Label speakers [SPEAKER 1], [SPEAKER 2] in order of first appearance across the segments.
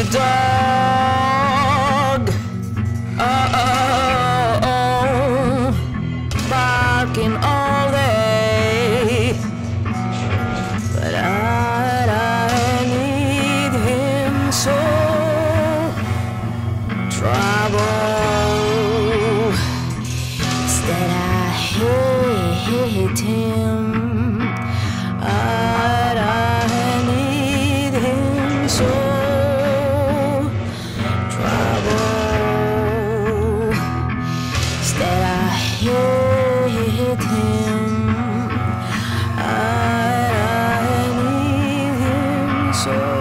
[SPEAKER 1] a dog. Oh, oh, oh, barking all day. But I, I need him so. Trouble. Instead, I hate him. I, I need him so. So.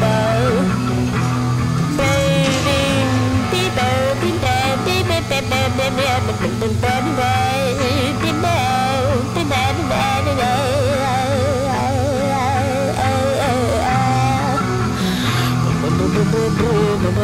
[SPEAKER 1] Bye.